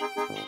Thank